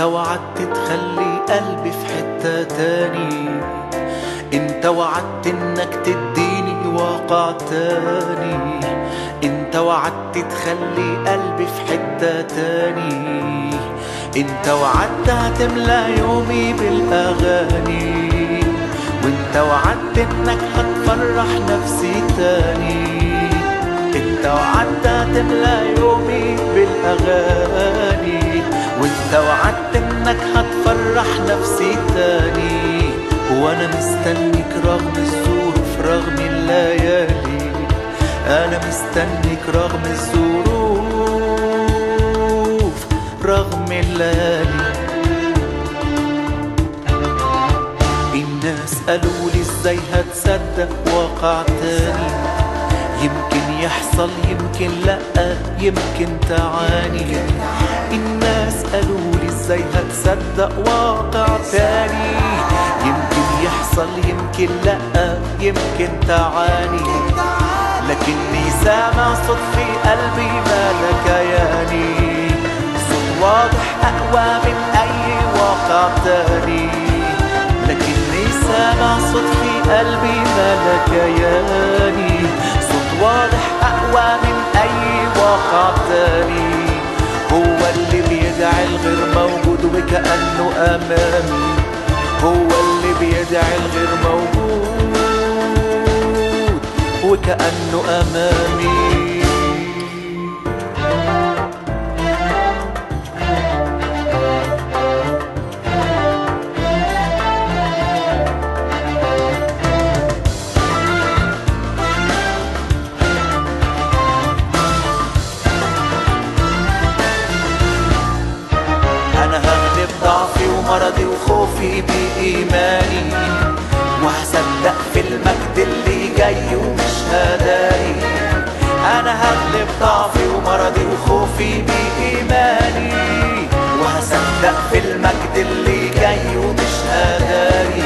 وعدت تخلي قلبي في حتة تاني. انت وعدت انك تديني واقع تاني. انت وعدت تخلي قلبي في حتة تاني. انت وعدت هتملى يومي بالأغاني. وانت وعدت انك هتفرح نفسي تاني. انت وعدت هتملى يومي بالأغاني. وعدت إنك هتفرح نفسي تاني وأنا مستنيك رغم الظروف رغم الليالي. أنا مستنيك رغم الظروف رغم الليالي. الناس قالوا لي إزاي هتصدق واقع تاني؟ يحصل يمكن لا يمكن تعاني. الناس قالوا لي إزاي هتصدق واقع تاني؟ يمكن يحصل يمكن لا يمكن تعاني. لكني سامع صوت في قلبي ما كياني صوت واضح أقوى من أي واقع تاني. لكني سامع صوت في قلبي ما كياني صوت واضح أقوى من أي واقع تاني. هو اللي بيدعي الغير موجود وكأنه أمامي. هو اللي بيدعي الغير موجود وكأنه أمامي. ومرضي وخوفي بإيماني. وهصدق في المجد اللي جاي ومش هداري أنا هغلب ضعفي ومرضي وخوفي بإيماني. وهصدق في المجد اللي جاي ومش هداري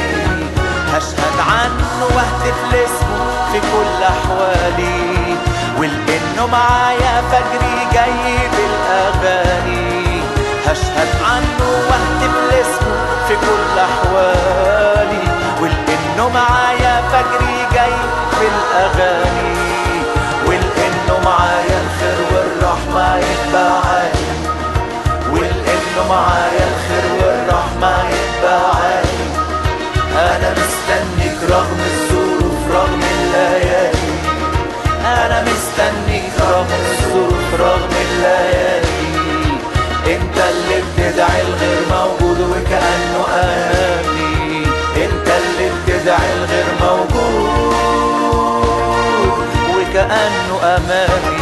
هشهد عنه واهتف لاسمه في كل أحوالي. ولأنه معايا فجري جاي بالأغاني. كل احوالي ولأنه معايا فجري جاي بالاغاني ولأنه اللي بتدعي الغير موجود وكأنه امامي انت اللي بتدعي الغير موجود وكأنه امامي